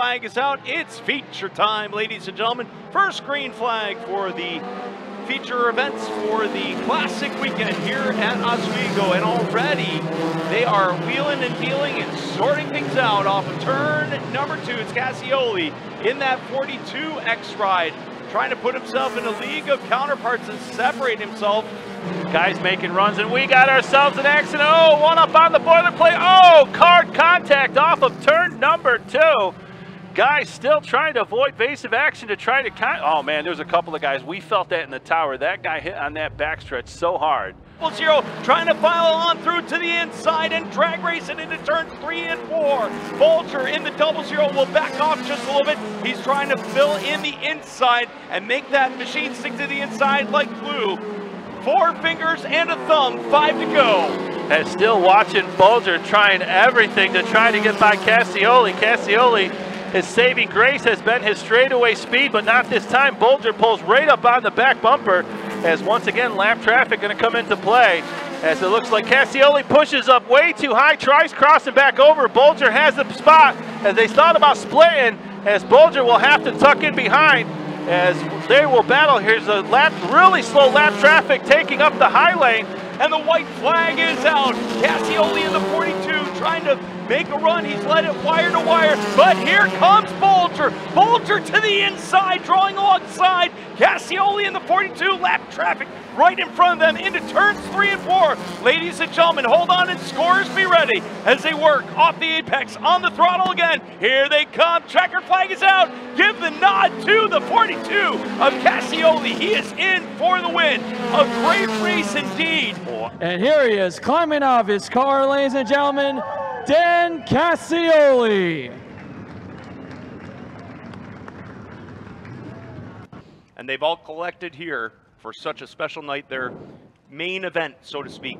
flag is out. It's feature time, ladies and gentlemen. First green flag for the feature events for the Classic weekend here at Oswego. And already they are wheeling and dealing and sorting things out off of turn number two. It's Cassioli in that 42 X ride, trying to put himself in a league of counterparts and separate himself Guys making runs, and we got ourselves an accident. Oh, one up on the boilerplate. Oh, card contact off of turn number two. Guys still trying to avoid evasive action to try to con Oh, man, there's a couple of guys. We felt that in the tower. That guy hit on that backstretch so hard. Zero trying to file on through to the inside and drag racing it into turn three and four. Bulger in the double zero will back off just a little bit. He's trying to fill in the inside and make that machine stick to the inside like glue. Four fingers and a thumb, five to go. And still watching Bulger trying everything to try to get by Cassioli. Cassioli, his saving grace has been his straightaway speed, but not this time. Bulger pulls right up on the back bumper as once again lap traffic going to come into play. As it looks like Cassioli pushes up way too high, tries crossing back over. Bulger has the spot as they thought about splitting, as Bulger will have to tuck in behind as they will battle. Here's a lap, really slow lap traffic taking up the high lane. And the white flag is out. Cassioli in the 42 trying to make a run. He's led it wire to wire, but here comes Bulger. Bulger to the inside, drawing alongside. Cassioli in the 42, lap traffic right in front of them into turns three and four. Ladies and gentlemen, hold on and scores be ready as they work off the apex on the throttle again. Here they come. Checker flag is out. Give the nod to the 42 of Cassioli. He is in for the win. A great race indeed. And here he is climbing off his car, ladies and gentlemen, Dan Cassioli. and they've all collected here for such a special night, their main event, so to speak.